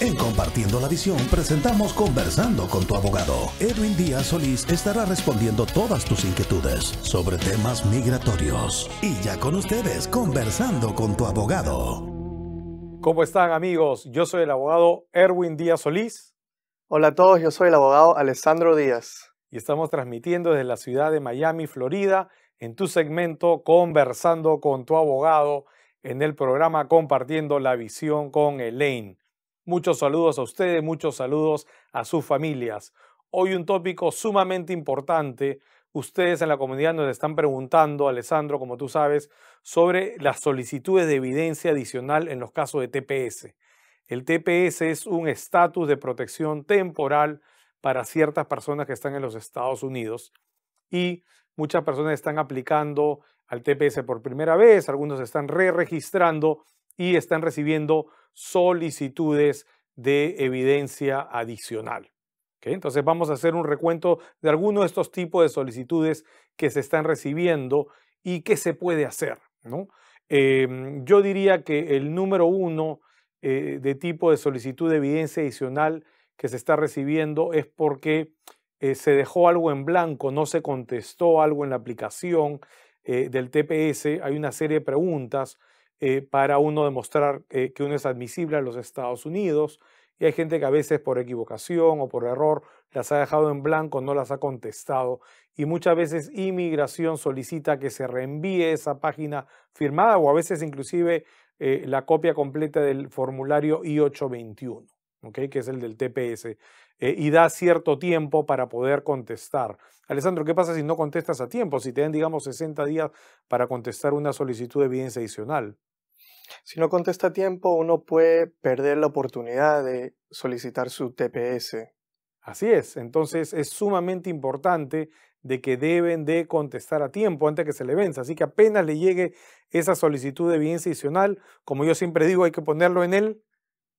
En Compartiendo la Visión presentamos Conversando con tu abogado. Edwin Díaz Solís estará respondiendo todas tus inquietudes sobre temas migratorios. Y ya con ustedes, Conversando con tu abogado. ¿Cómo están amigos? Yo soy el abogado Erwin Díaz Solís. Hola a todos, yo soy el abogado Alessandro Díaz. Y estamos transmitiendo desde la ciudad de Miami, Florida, en tu segmento Conversando con tu abogado, en el programa Compartiendo la Visión con Elaine. Muchos saludos a ustedes, muchos saludos a sus familias. Hoy un tópico sumamente importante. Ustedes en la comunidad nos están preguntando, Alessandro, como tú sabes, sobre las solicitudes de evidencia adicional en los casos de TPS. El TPS es un estatus de protección temporal para ciertas personas que están en los Estados Unidos y muchas personas están aplicando al TPS por primera vez, algunos están re-registrando y están recibiendo solicitudes de evidencia adicional. Entonces vamos a hacer un recuento de algunos de estos tipos de solicitudes que se están recibiendo y qué se puede hacer. Em, yo diría que el número uno eh, de tipo de solicitud de evidencia adicional que se está recibiendo es porque eh, se dejó algo en blanco, no se contestó algo en la aplicación eh, del TPS. Hay una serie de preguntas eh, para uno demostrar eh, que uno es admisible a los Estados Unidos. Y hay gente que a veces por equivocación o por error las ha dejado en blanco, no las ha contestado. Y muchas veces inmigración solicita que se reenvíe esa página firmada o a veces inclusive eh, la copia completa del formulario I-821, que es el del TPS, y da cierto tiempo para poder contestar. Alessandro, ¿qué pasa si no contestas a tiempo? Si te dan, digamos, 60 días para contestar una solicitud de evidencia adicional. Si no contesta a tiempo, uno puede perder la oportunidad de solicitar su TPS. Así es, entonces es sumamente importante de que deben de contestar a tiempo antes que se le venza. Así que apenas le llegue esa solicitud de evidencia adicional, como yo siempre digo, hay que ponerlo en el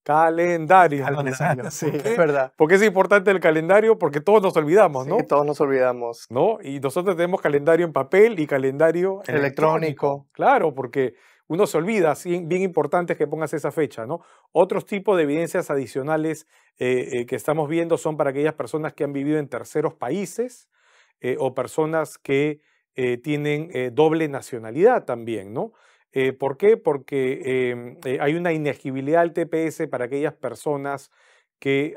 calendario. sí, es verdad. Porque es importante el calendario porque todos nos olvidamos, ¿no? Todos nos olvidamos. ¿No? Y nosotros tenemos calendario en papel y calendario electrónico. electrónico. Claro, porque uno se olvida, bien importante que pongas esa fecha, ¿no? Otros tipos de evidencias adicionales eh, eh, que estamos viendo son para aquellas personas que han vivido en terceros países eh, o personas que tienen doble nacionalidad también, ¿no? ¿Por qué? Porque em, hay una inegibilidad al TPS para aquellas personas que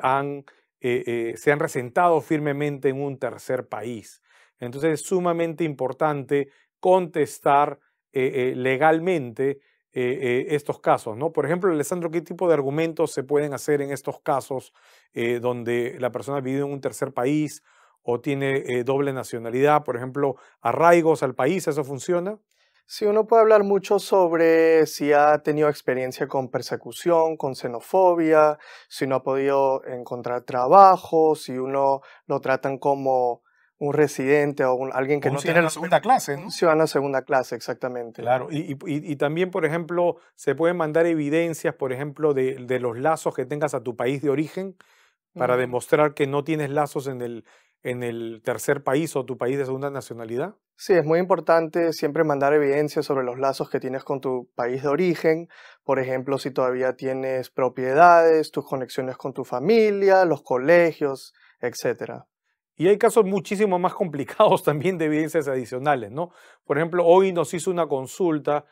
se han resentado firmemente en un tercer país. Entonces es sumamente importante contestar eh, eh, legalmente eh, estos casos, ¿no? Por ejemplo, Alessandro, ¿qué tipo de argumentos se pueden hacer en estos casos donde la persona vive en un tercer país o tiene doble nacionalidad? Por ejemplo, arraigos al país, ¿eso funciona? Sí, uno puede hablar mucho sobre si ha tenido experiencia con persecución, con xenofobia, si no ha podido encontrar trabajo, si uno lo tratan como un residente o alguien que no tiene la segunda clase, ¿no? Un ciudadano de segunda clase, exactamente. Claro, y, también, por ejemplo, se pueden mandar evidencias, por ejemplo, de, los lazos que tengas a tu país de origen para demostrar que no tienes lazos en el, en el tercer país o tu país de segunda nacionalidad. Sí, es muy importante siempre mandar evidencias sobre los lazos que tienes con tu país de origen. Por ejemplo, si todavía tienes propiedades, tus conexiones con tu familia, los colegios, etcétera. Y hay casos muchísimo más complicados también de evidencias adicionales, ¿no? Por ejemplo, hoy nos hizo una consulta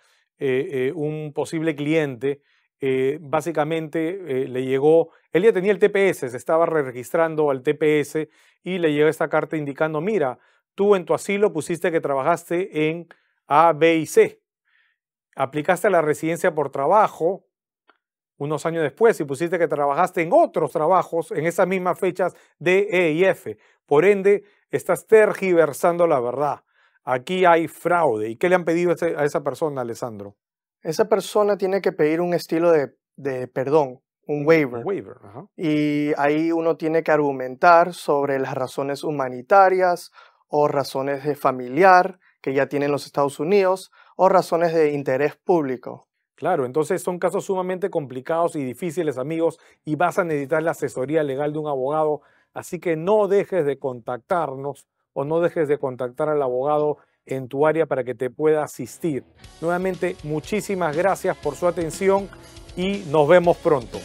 eh, eh, un posible cliente, eh, básicamente le llegó, él ya tenía el TPS, se estaba registrando al TPS y le llegó esta carta indicando, mira, tú en tu asilo pusiste que trabajaste en A, B y C, aplicaste a la residencia por trabajo, unos años después y pusiste que trabajaste en otros trabajos en esas mismas fechas D, E y F. Por ende, estás tergiversando la verdad. Aquí hay fraude. ¿Y qué le han pedido a esa persona, Alessandro? Esa persona tiene que pedir un estilo de, perdón, un waiver. waiver Y ahí uno tiene que argumentar sobre las razones humanitarias o razones de familiar que ya tienen los Estados Unidos o razones de interés público. Claro, entonces son casos sumamente complicados y difíciles, amigos, y vas a necesitar la asesoría legal de un abogado. Así que no dejes de contactarnos o no dejes de contactar al abogado en tu área para que te pueda asistir. Nuevamente, muchísimas gracias por su atención y nos vemos pronto.